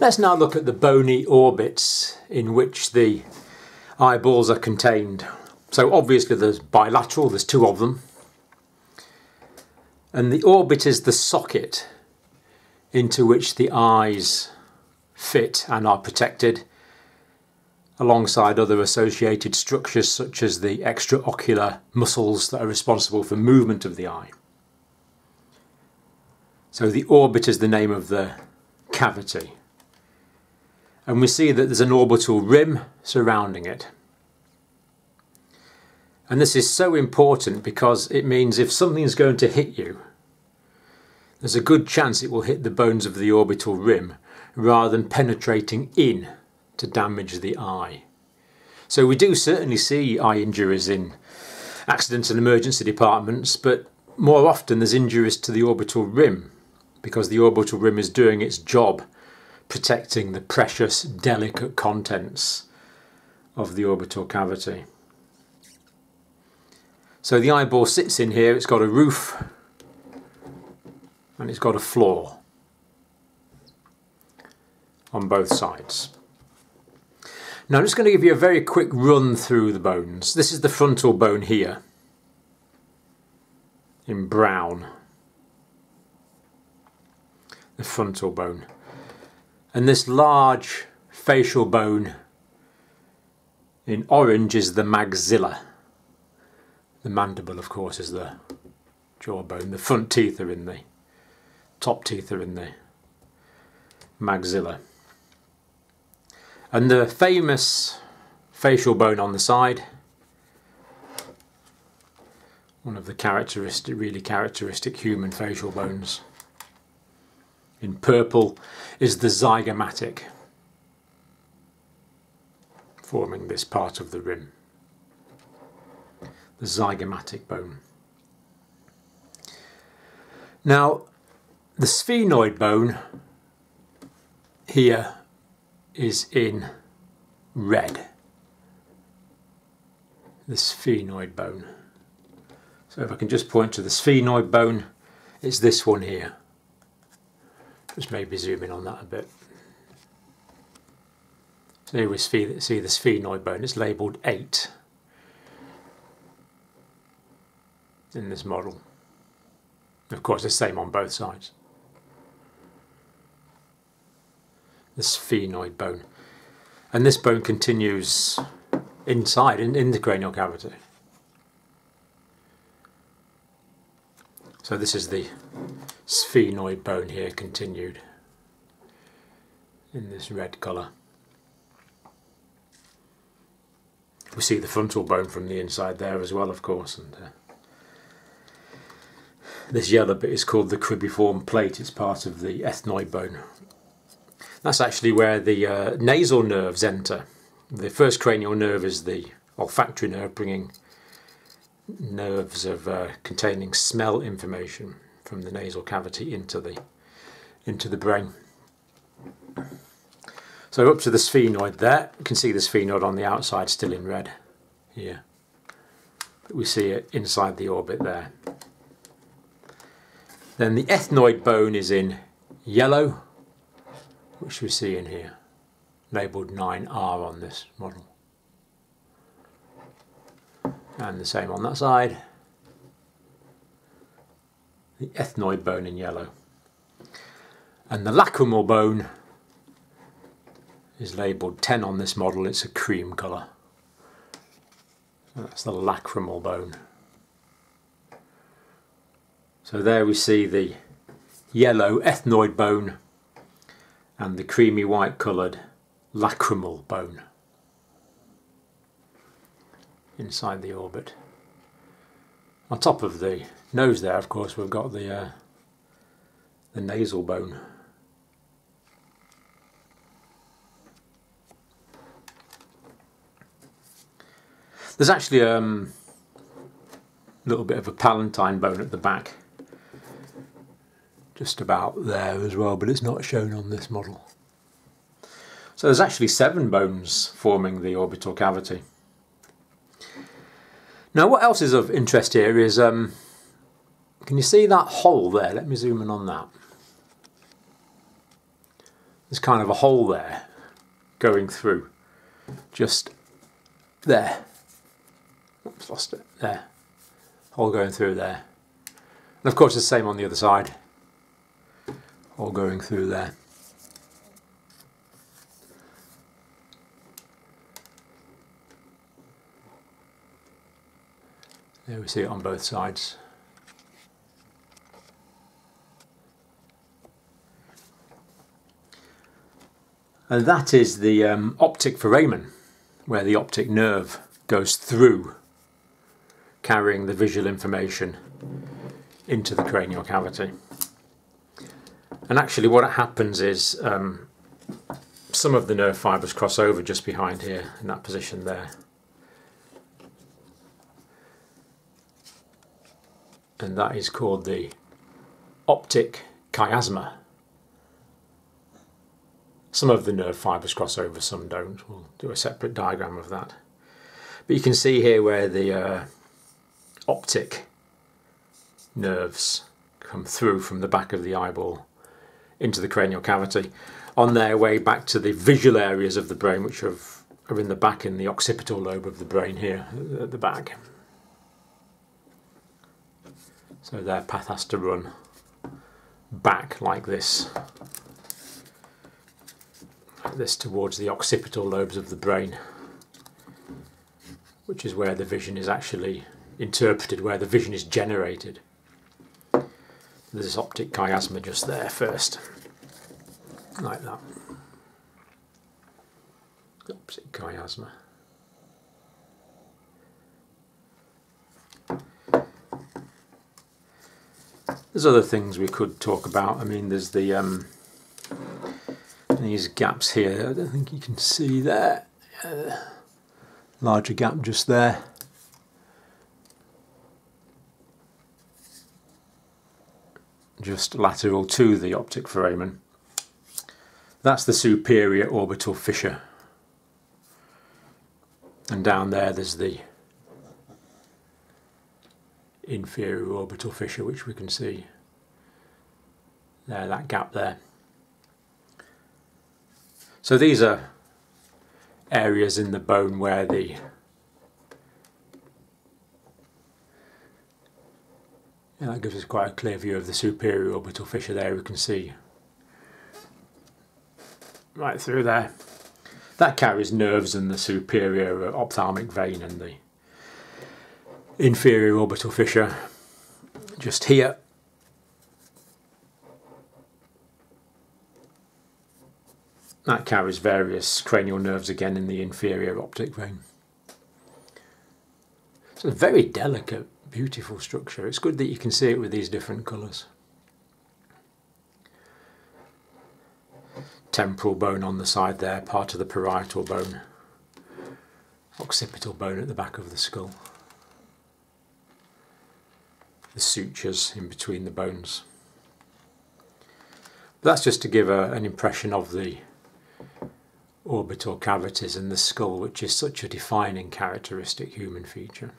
Let's now look at the bony orbits in which the eyeballs are contained. So obviously there's bilateral, there's two of them. And the orbit is the socket into which the eyes fit and are protected alongside other associated structures such as the extraocular muscles that are responsible for movement of the eye. So the orbit is the name of the cavity. And we see that there's an orbital rim surrounding it. And this is so important because it means if something is going to hit you, there's a good chance it will hit the bones of the orbital rim rather than penetrating in to damage the eye. So we do certainly see eye injuries in accident and emergency departments, but more often there's injuries to the orbital rim because the orbital rim is doing its job protecting the precious, delicate contents of the orbital cavity. So the eyeball sits in here, it's got a roof and it's got a floor on both sides. Now I'm just going to give you a very quick run through the bones. This is the frontal bone here in brown. The frontal bone. And this large facial bone in orange is the maxilla. The mandible, of course, is the jawbone. The front teeth are in the top teeth are in the maxilla. And the famous facial bone on the side, one of the characteristic, really characteristic human facial bones in purple is the zygomatic, forming this part of the rim. The zygomatic bone. Now, the sphenoid bone here is in red. The sphenoid bone. So if I can just point to the sphenoid bone, it's this one here. Just maybe zoom in on that a bit. So here we see the sphenoid bone, it's labelled 8 in this model. Of course, the same on both sides. The sphenoid bone. And this bone continues inside, in, in the cranial cavity. So this is the sphenoid bone here continued in this red colour. We see the frontal bone from the inside there as well, of course. And uh, This yellow bit is called the cribriform plate. It's part of the ethmoid bone. That's actually where the uh, nasal nerves enter. The first cranial nerve is the olfactory nerve, bringing nerves of uh, containing smell information from the nasal cavity into the into the brain. So up to the sphenoid there, you can see the sphenoid on the outside still in red here. But we see it inside the orbit there. Then the ethmoid bone is in yellow, which we see in here, labelled 9R on this model and the same on that side. The ethmoid bone in yellow. And the lacrimal bone is labelled 10 on this model, it's a cream colour. That's the lacrimal bone. So there we see the yellow ethmoid bone and the creamy white coloured lacrimal bone inside the orbit. On top of the nose there, of course, we've got the uh, the nasal bone. There's actually a um, little bit of a palatine bone at the back, just about there as well, but it's not shown on this model. So there's actually seven bones forming the orbital cavity. Now what else is of interest here is, um, can you see that hole there? Let me zoom in on that. there's kind of a hole there going through just there. Oops, lost it. There. Hole going through there. And of course the same on the other side. Hole going through there. There we see it on both sides. And that is the um, optic foramen, where the optic nerve goes through, carrying the visual information into the cranial cavity. And actually what happens is um, some of the nerve fibres cross over just behind here, in that position there. And that is called the optic chiasma. Some of the nerve fibres cross over, some don't. We'll do a separate diagram of that. But you can see here where the uh, optic nerves come through from the back of the eyeball into the cranial cavity on their way back to the visual areas of the brain which are, are in the back in the occipital lobe of the brain here at the back. So their path has to run back like this this towards the occipital lobes of the brain, which is where the vision is actually interpreted, where the vision is generated. There's this optic chiasma just there first, like that. Optic chiasma. There's other things we could talk about. I mean, there's the um, these gaps here. I don't think you can see there. Uh, larger gap just there. Just lateral to the optic foramen. That's the superior orbital fissure. And down there there's the inferior orbital fissure which we can see there, that gap there. So these are areas in the bone where the and that gives us quite a clear view of the superior orbital fissure there we can see right through there that carries nerves and the superior ophthalmic vein and the inferior orbital fissure just here That carries various cranial nerves again in the inferior optic vein. It's a very delicate, beautiful structure. It's good that you can see it with these different colours. Temporal bone on the side there, part of the parietal bone. Occipital bone at the back of the skull. The sutures in between the bones. But that's just to give a, an impression of the orbital cavities in the skull, which is such a defining characteristic human feature.